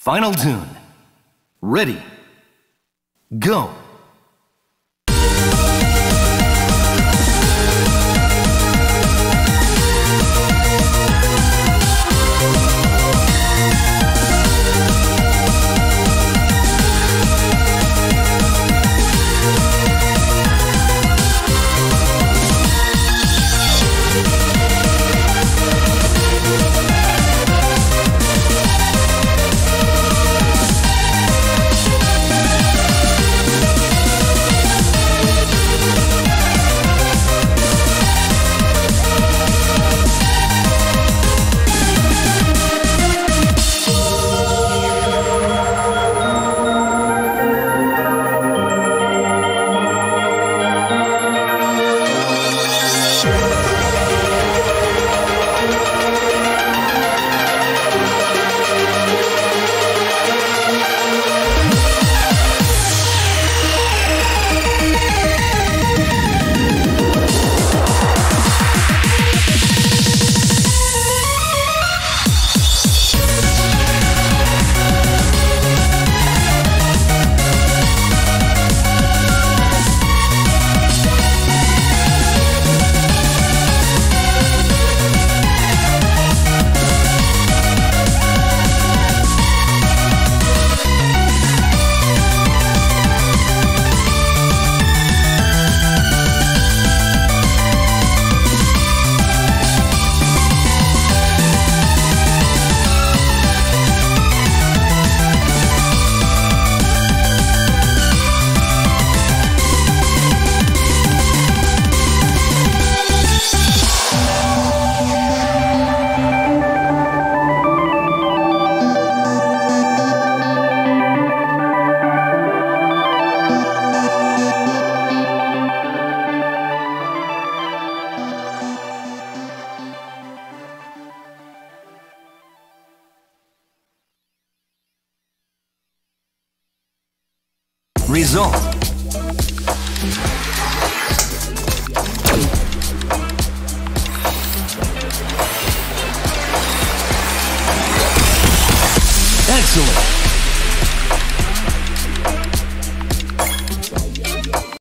Final tune. Ready. Go. Result.